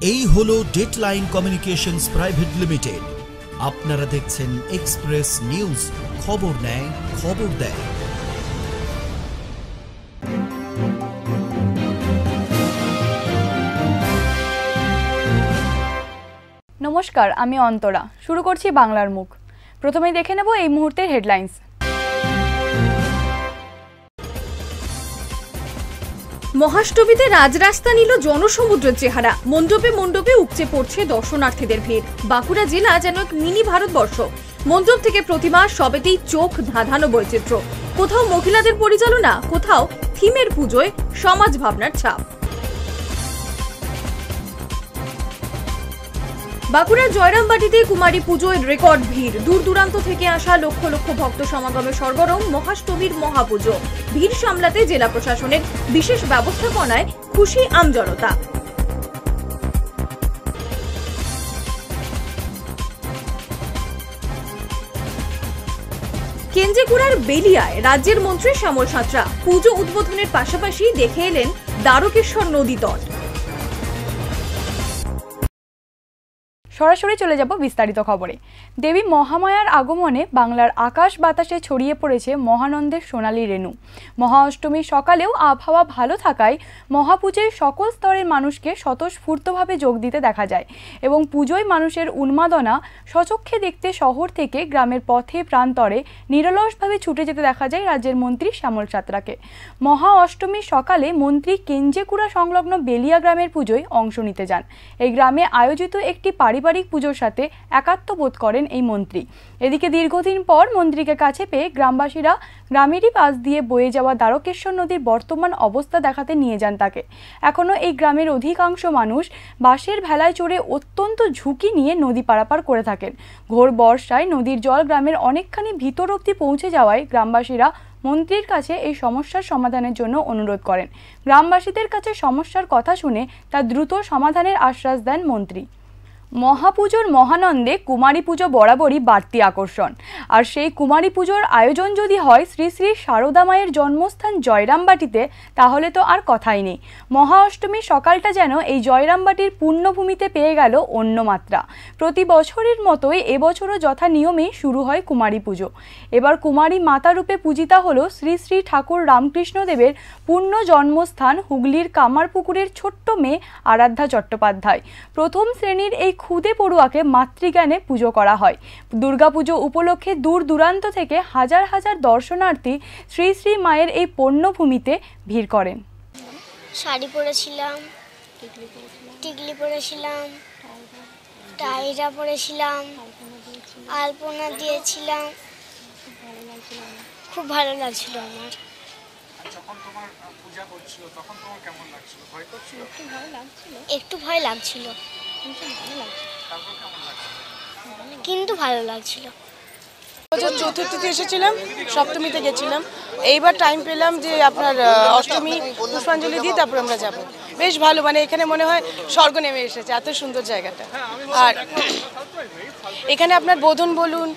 এই হলো deadline communications private limited আপনারা দেখছেন এক্সপ্রেস নিউজ খবর নেয়, খবর দেয়। নমস্কার, আমি অন্তরা। শুরু করছি বাংলার মুখ। প্রথমেই দেখে নেব এই মুহূর্তের হেডলাইন্স মহাষ্টমীতে রাজরাস্তা নিল জনসমুদ্রের চেহারা। মণ্ডপে মণ্ডপে উপচে পড়ছে দর্শনার্থীদের ভিড়। বাঁকুড়া জেলা যেন এক মিনি ভারতবর্ষ। মণ্ডপ থেকে প্রতিমা, সবেতেই চোখ ধাঁধানো বৈচিত্র্য। কোথাও মহিলাদের পরিচালনা, কোথাও থিমের পুজোয় সমাজ ভাবনার ছাপ। বাঁকুড়ার জয়রামবাটিতে কুমারী পুজোয় রেকর্ড ভিড়। দূর দূরান্ত থেকে আসা লক্ষ লক্ষ ভক্ত সমাগমে সরগরম মহাষ্টমীর মহাপুজো। ভিড় সামলাতে জেলা প্রশাসনের বিশেষ ব্যবস্থাপনায় খুশি আমজনতা কেঞ্জেগুড়ার বেলিয়ায় রাজ্যের মন্ত্রী শ্যামল সাঁতরা পুজো উদ্বোধনের পাশাপাশি দেখে এলেন দ্বারকেশ্বর নদী তট। সরাসরি চলে যাব বিস্তারিত খবরে। দেবী মহামায়ার আগমনে বাংলার আকাশ বাতাসে ছড়িয়ে পড়েছে মহানন্দের সোনালী রেণু। মহা অষ্টমীর সকালেও আবহাওয়া ভালো থাকায় মহাপুজোয় সকল স্তরের মানুষকে স্বতঃস্ফূর্তভাবে যোগ দিতে দেখা যায় এবং পুজোয় মানুষের উন্মাদনা সচক্ষে দেখতে শহর থেকে গ্রামের পথে, প্রান্তরে নিরলসভাবে ছুটে যেতে দেখা যায় রাজ্যের মন্ত্রী শ্যামল সাঁতরাকে। মহা অষ্টমীর সকালে মন্ত্রী কেঞ্জেকুড়া সংলগ্ন বেলিয়া গ্রামের পুজোয় অংশ নিতে যান। এই গ্রামে আয়োজিত একটি পারিবারিক পুজোর সাথে একাত্ম বোধ করেন এই মন্ত্রী। এদিকে দীর্ঘদিন পর মন্ত্রীকে কাছে পেয়ে গ্রামবাসীরা গ্রামেরই পাশ দিয়ে বয়ে যাওয়া দ্বারকেশ্বর নদীর বর্তমান অবস্থা দেখাতে নিয়ে যান তাকে। এখনও এই গ্রামের অধিকাংশ মানুষ বাঁশের ভেলায় চড়ে অত্যন্ত ঝুঁকি নিয়ে নদী পারাপার করে থাকেন। ঘোর বর্ষায় নদীর জল গ্রামের অনেকখানি ভিতর অব্দি পৌঁছে যাওয়ায় গ্রামবাসীরা মন্ত্রীর কাছে এই সমস্যার সমাধানের জন্য অনুরোধ করেন। গ্রামবাসীদের কাছে সমস্যার কথা শুনে তা দ্রুত সমাধানের আশ্বাস দেন মন্ত্রী। মহাপুজোর মহানন্দে কুমারী পুজো বরাবরই বাড়তি আকর্ষণ। আর সেই কুমারী পুজোর আয়োজন যদি হয় শ্রী শ্রী সারদা মায়ের জন্মস্থান জয়রামবাটিতে, তাহলে তো আর কথাই নেই। মহা অষ্টমীর সকালটা যেন এই জয়রামবাটির পূর্ণভূমিতে পেয়ে গেল অন্য মাত্রা। প্রতি বছরের মতোই এবছরও যথা নিয়মেই শুরু হয় কুমারী পুজো। এবার কুমারী মাতা রূপে পূজিতা হলো শ্রী শ্রী ঠাকুর রামকৃষ্ণদেবের পূর্ণ জন্মস্থান হুগলির কামারপুকুরের ছোট্ট মেয়ে আরাধ্যা চট্টোপাধ্যায়। প্রথম শ্রেণির এই খুদে পড়ুয়াকে মাতৃজ্ঞানে পুজো করা হয়। দুর্গাপুজো উপলক্ষে দূর দূরান্ত থেকে হাজার হাজার দর্শনার্থী শ্রী শ্রী মায়ের এই পণ্যভূমিতে ভিড় করেন। শাড়ি পরেছিলাম টিকলি পরেছিলাম টাইরা পরেছিলাম আলপনা দিয়েছিলাম। খুব ভালো লাগছিল আমার। যখন তোমার পূজা করছিল তখন তোমার কেমন লাগছিল? ভয় করছিল? একটু ভয় লাগছিল। কিন্তু ভালো লাগছিল। বছর চতুর্থীতে এসেছিলাম, সপ্তমীতে গেছিলাম। এইবার টাইম পেলাম যে আপনার অষ্টমী পুষ্পাঞ্জলি দিয়ে তারপর আমরা যাব। বেশ ভালো মানে এখানে মনে হয় স্বর্গ নেমে এসেছে, এত সুন্দর জায়গাটা। আর এখানে আপনার বোধন বলুন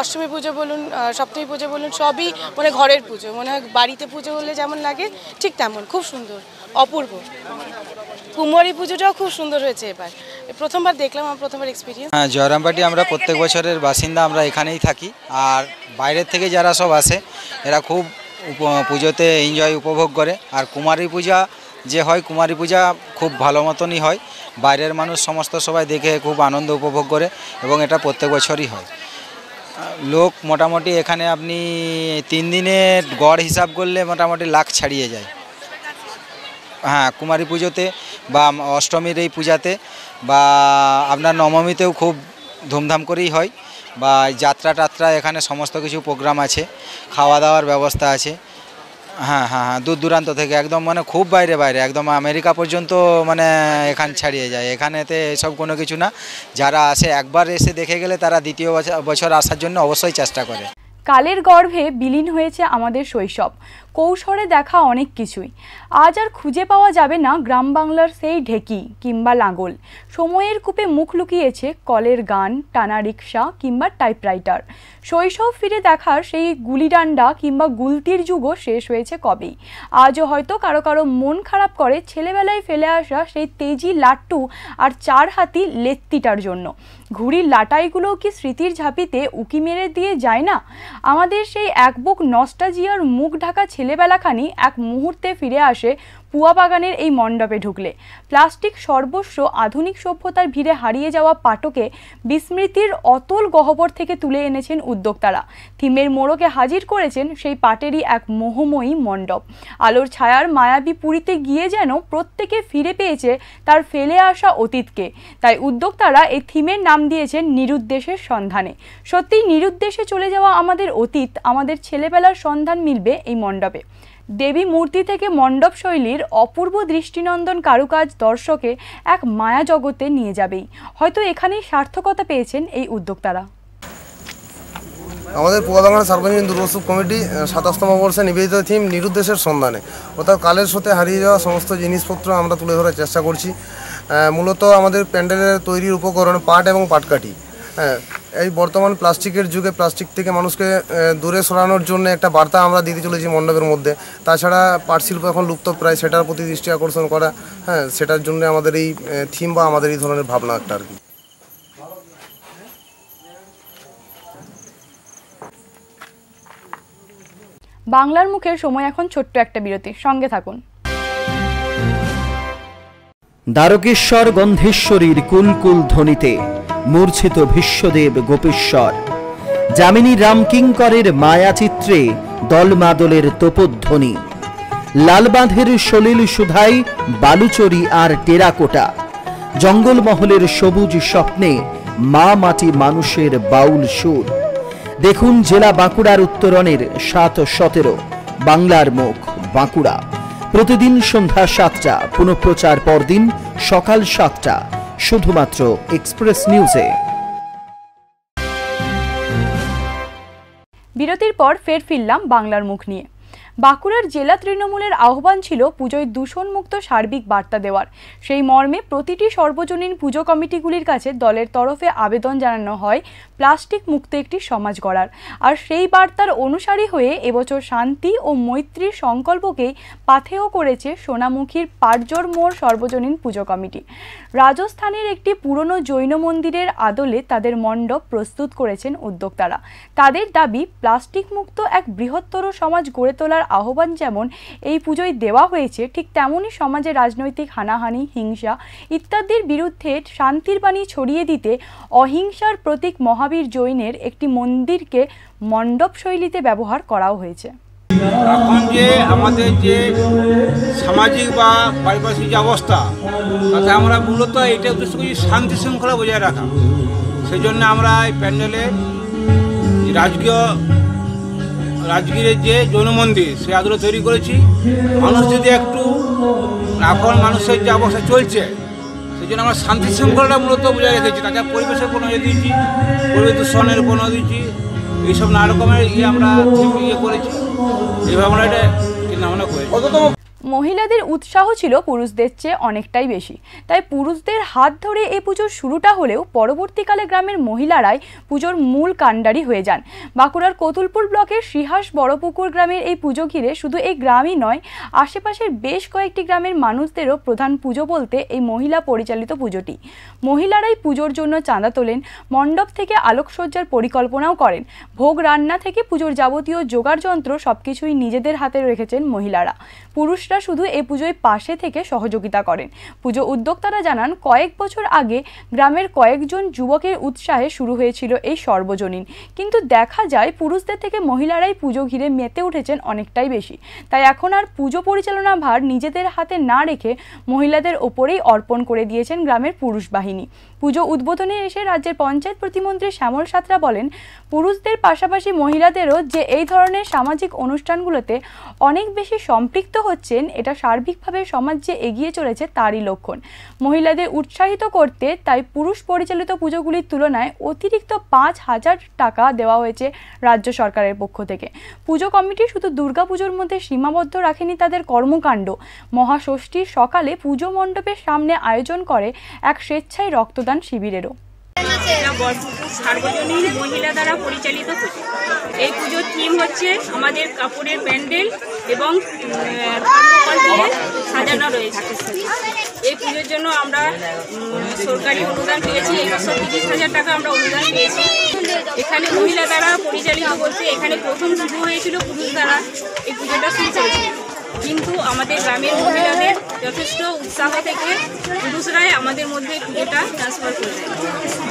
অষ্টমী পুজো বলুন সপ্তমী পুজো বলুন, সবই মানে ঘরের পুজো। মনে হয় বাড়িতে পুজো হলে যেমন লাগে, ঠিক তেমন, খুব সুন্দর। অপূর্ব। কুমারী পুজোটাও খুব সুন্দর হয়েছে এবার। প্রথমবার দেখলাম, আমার প্রথমবার এক্সপিরিয়েন্স হ্যাঁ জয়রামবাটি আমরা প্রত্যেক বছরের বাসিন্দা, আমরা এখানেই থাকি। আর বাইরের থেকে যারা সব আসে, এরা খুব পুজোতে এনজয় উপভোগ করে। আর কুমারী পূজা যে হয়, কুমারী পূজা খুব ভালো মতনই হয়। বাইরের মানুষ সমস্ত সবাই দেখে খুব আনন্দ উপভোগ করে এবং এটা প্রত্যেক বছরই হয়। লোক মোটামুটি এখানে আপনি তিন দিনের গড় হিসাব করলে মোটামুটি লাখ ছাড়িয়ে যায়। হ্যাঁ কুমারী পুজোতে বা অষ্টমীর এই পূজাতে বা আপনার নবমীতেও খুব ধুমধাম করেই হয় বা যাত্রা টাত্রা এখানে সমস্ত কিছু প্রোগ্রাম আছে খাওয়া দাওয়ার ব্যবস্থা আছে। হ্যাঁ হ্যাঁ হ্যাঁ দূর দূরান্ত থেকে একদম মানে খুব বাইরে বাইরে, একদম আমেরিকা পর্যন্ত মানে এখান ছাড়িয়ে যায়। এখানেতে এসব কোনো কিছু না, যারা আসে একবার এসে দেখে গেলে তারা দ্বিতীয় বছর- আসার জন্য অবশ্যই চেষ্টা করে। কালের গর্ভে বিলীন হয়েছে আমাদের শৈশব। কৌশলে দেখা অনেক কিছুই। আজ আর খুঁজে পাওয়া যাবে না গ্রাম বাংলার সেই ঢেকি কিংবা লাঙ্গল সময়ের কূপে মুখ লুকিয়েছে কলের গান, টানা রিক্সা কিংবা টাইপরাইটার। শৈশব ফিরে দেখার সেই গুলিডান্ডা কিংবা গুলতির যুগও শেষ হয়েছে কবেই। আজও হয়তো কারও কারও মন খারাপ করে ছেলেবেলায় ফেলে আসা সেই তেজি লাট্টু আর চার হাতি লেত্তিটার জন্য। ঘুড়ির লাটাইগুলোও কি স্মৃতির ঝাঁপিতে উকি মেরে দিয়ে যায় না? আমাদের সেই এক বুক নস্টাজিয়ার মুখ ঢাকা ছেলেবেলাখানি এক মুহূর্তে ফিরে আসে পুয়া বাগানের এই মণ্ডপে ঢুকলে। প্লাস্টিক সর্বস্ব আধুনিক সভ্যতার ভিড়ে হারিয়ে যাওয়া পাটকে বিস্মৃতির অতল গহ্বর থেকে তুলে এনেছেন উদ্যোক্তারা। থিমের মোড়কে হাজির করেছেন সেই পাটেরই এক মোহময়ী মণ্ডপ। আলোর ছায়ার মায়াবী পুরীতে গিয়ে যেন প্রত্যেকে ফিরে পেয়েছে তার ফেলে আসা অতীতকে। তাই উদ্যোক্তারা এই থিমের নাম দিয়েছেন নিরুদ্দেশের সন্ধানে। সত্যিই নিরুদ্দেশে চলে যাওয়া আমাদের অতীত, আমাদের ছেলেবেলার সন্ধান মিলবে এই মণ্ডপে। দেবী মূর্তি থেকে মণ্ডপ শৈলীর অপূর্ব দৃষ্টিনন্দন কারুকাজ দর্শকে এক মায়া জগতে নিয়ে যাবেই। হয়তো এখানেই সার্থকতা পেয়েছেন এই উদ্যোক্তারা। আমাদের পুয়াবাংলা সার্বজনীন দুর্গোৎসব কমিটি সাতাশতম বর্ষে নিবেদিত থিম নিরুদ্দেশের সন্ধানে। অর্থাৎ কালের সাথে হারিয়ে যাওয়া সমস্ত জিনিসপত্র আমরা তুলে ধরার চেষ্টা করছি। মূলত আমাদের প্যান্ডেলের তৈরির উপকরণ পাট এবং পাটকাঠি। হ্যাঁ এই বর্তমান প্লাস্টিকের যুগে প্লাস্টিক থেকে মানুষকে দূরে সরানোর জন্য একটা বার্তা আমরা দিতে চলেছি মণ্ডপের মধ্যে। তাছাড়া পাট শিল্প এখন লুপ্ত প্রায় সেটার প্রতি দৃষ্টি আকর্ষণ করা হ্যাঁ সেটার জন্য আমাদের এই থিম বা আমাদের এই ধরনের ভাবনা একটা আর কি। বাংলার মুখের সময় এখন ছোট্ট একটা বিরতি সঙ্গে থাকুন। দ্বারকেশ্বর গন্ধেশ্বরীর কুলকুল ধ্বনিতে মূর্ছিত বিশ্বদেব গোপেশ্বর। যামিনী রামকিঙ্করের মায়াচিত্রে দলমাদলের তোপধ্বনি। লালবাঁধের সলিল সুধাই, বালুচরি আর টেরাকোটা। জঙ্গলমহলের সবুজ স্বপ্নে মা মাটি মানুষের বাউল সুর। দেখুন জেলা বাঁকুড়ার উত্তরণের সাত সতেরো, বাংলার মুখ বাঁকুড়া। প্রতিদিন সন্ধ্যা সাতটা, পুনঃপ্রচার পরদিন সকাল সাতটা। শুধুমাত্র এক্সপ্রেস নিউজে বিরতির পর ফের ফিরলাম বাংলার মুখ নিয়ে। বাঁকুড়ার জেলা তৃণমূলের আহ্বান ছিল পুজোয় দূষণমুক্ত সার্বিক বার্তা দেওয়ার। সেই মর্মে প্রতিটি সর্বজনীন পুজো কমিটিগুলির কাছে দলের তরফে আবেদন জানানো হয় প্লাস্টিক মুক্ত একটি সমাজ গড়ার। আর সেই বার্তার অনুসারী হয়ে এবছর শান্তি ও মৈত্রীর সংকল্পকেই পাথেয় করেছে সোনামুখীর পাটজোর মোড় সর্বজনীন পুজো কমিটি। রাজস্থানের একটি পুরনো জৈন মন্দিরের আদলে তাদের মণ্ডপ প্রস্তুত করেছেন উদ্যোক্তারা। তাদের দাবি, প্লাস্টিক মুক্ত এক বৃহত্তর সমাজ গড়ে তোলার আহ্বান যেমন এই পুজোয় দেওয়া হয়েছে, ঠিক তেমনই সমাজে রাজনৈতিক হানাহানি, হিংসা ইত্যাদির বিরুদ্ধে শান্তির বাণী ছড়িয়ে দিতে অহিংসার প্রতীক মহাবীর জৈনের একটি মন্দিরকে মণ্ডপ শৈলীতে ব্যবহার করাও হয়েছে। এখন যে আমাদের যে সামাজিক বা পারিপার্শ্বিক যে অবস্থা, তাতে আমরা মূলত এটা উদ্দেশ্য করি শান্তি শৃঙ্খলা বজায় রাখা। সেই জন্য আমরা এই প্যান্ডেলে রাজকীয় রাজগীরের যে জৈন মন্দির, সে আগ্রহ তৈরি করেছি। মানুষ যদি একটু এখন মানুষের যে অবস্থা চলছে সেই জন্য আমরা শান্তি শৃঙ্খলাটা মূলত বজায় রেখেছি। তাছাড়া পরিবেশের কোনো ইয়ে দিয়েছি, পরিবেশ দূষণের কোনো দিয়েছি, এইসব নানা রকমের ইয়ে আমরা ইয়ে করেছি। এইভাবে আমরা এটা চিন্তা ভাবনা করেছি। মহিলাদের উৎসাহ ছিল পুরুষদের চেয়ে অনেকটাই বেশি। তাই পুরুষদের হাত ধরে এই পুজোর শুরুটা হলেও পরবর্তীকালে গ্রামের মহিলারাই পুজোর মূল কাণ্ডারি হয়ে যান। বাঁকুড়ার কতুলপুর ব্লকের শ্রীহাস বড়পুকুর গ্রামের এই পুজো ঘিরে শুধু এই গ্রামই নয়, আশেপাশের বেশ কয়েকটি গ্রামের মানুষদেরও প্রধান পুজো বলতে এই মহিলা পরিচালিত পুজোটি। মহিলারাই পুজোর জন্য চাঁদা তোলেন, মণ্ডপ থেকে আলোকসজ্জার পরিকল্পনাও করেন। ভোগ রান্না থেকে পুজোর যাবতীয় জোগাড় যন্ত্র সবকিছুই নিজেদের হাতে রেখেছেন মহিলারা। পুরুষরা শুধু এই পুজোয় পাশে থেকে সহযোগিতা করেন। পুজো উদ্যোক্তারা জানান, কয়েক বছর আগে গ্রামের কয়েকজন যুবকের উৎসাহে শুরু হয়েছিল এই সর্বজনীন। কিন্তু দেখা যায়, পুরুষদের থেকে মহিলারাই পুজো ঘিরে মেতে উঠেছেন অনেকটাই বেশি। তাই এখন আর পুজো পরিচালনা ভার নিজেদের হাতে না রেখে মহিলাদের ওপরেই অর্পণ করে দিয়েছেন গ্রামের পুরুষ বাহিনী। পুজো উদ্বোধনে এসে রাজ্যের পঞ্চায়েত প্রতিমন্ত্রী শ্যামল সাঁতরা বলেন, পুরুষদের পাশাপাশি মহিলাদেরও যে এই ধরনের সামাজিক অনুষ্ঠানগুলোতে অনেক বেশি সম্পৃক্ত হচ্ছে বলেন এটা সার্বিকভাবে সমাজ যে এগিয়ে চলেছে তারই লক্ষণ। মহিলাদের উৎসাহিত করতে তাই পুরুষ পরিচালিত পুজোগুলির তুলনায় অতিরিক্ত পাঁচ হাজার টাকা দেওয়া হয়েছে রাজ্য সরকারের পক্ষ থেকে। পুজো কমিটি শুধু দুর্গাপুজোর মধ্যে সীমাবদ্ধ রাখেনি তাদের কর্মকাণ্ড। মহাষষ্ঠীর সকালে পুজো মণ্ডপের সামনে আয়োজন করে এক স্বেচ্ছায় রক্তদান শিবিরেরও। সার্বজনীন মহিলা দ্বারা পরিচালিত পুজো। এই পুজোর থিম হচ্ছে আমাদের কাপড়ের প্যান্ডেল এবং সাজানো রয়েছে এই পুজোর জন্য আমরা সরকারি অনুদান পেয়েছি। বছর তিরিশ হাজার টাকা আমরা অনুদান পেয়েছি। এখানে মহিলা দ্বারা পরিচালিত বলতে এখানে প্রথম শুরু হয়েছিল পুরুষ দ্বারা। এই পুজোটা শুরু করেছিল। কিন্তু আমাদের গ্রামের মহিলাদের যথেষ্ট উৎসাহ থেকে পুরুষরাই আমাদের মধ্যে পুজোটা ট্রান্সফার করে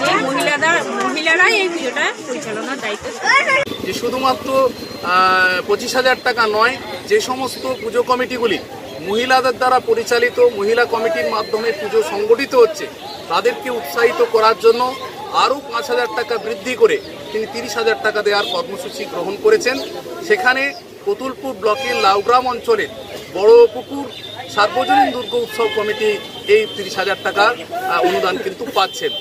যে মহিলাদের মহিলারাই এই পুজোটা পরিচালনার দায়িত্ব যে শুধুমাত্র পঁচিশ হাজার টাকা নয়, যে সমস্ত পুজো কমিটিগুলি মহিলাদের দ্বারা পরিচালিত, মহিলা কমিটির মাধ্যমে পুজো সংগঠিত হচ্ছে, তাদেরকে উৎসাহিত করার জন্য আরও পাঁচ হাজার টাকা বৃদ্ধি করে তিনি তিরিশ হাজার টাকা দেওয়ার কর্মসূচি গ্রহণ করেছেন। সেখানে কতুলপুর ব্লকের লাউগ্রাম অঞ্চলের বড় পুকুর সার্বজনীন দুর্গ উৎসব কমিটি এই তিরিশ হাজার টাকার আহ, অনুদান কিন্তু পাচ্ছেন।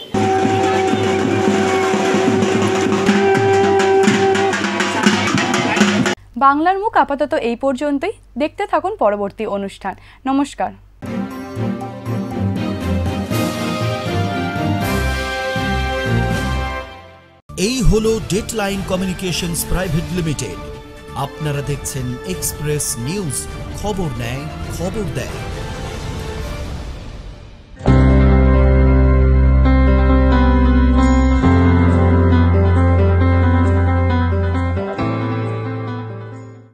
বাংলার মুখ আপাতত এই পর্যন্তই। দেখতে থাকুন পরবর্তী অনুষ্ঠান। নমস্কার। এই হলো ডেটলাইন কমিউনিকেশনস প্রাইভেট লিমিটেড আপনারা দেখছেন এক্সপ্রেস নিউজ খবর নেয় খবর দেয়।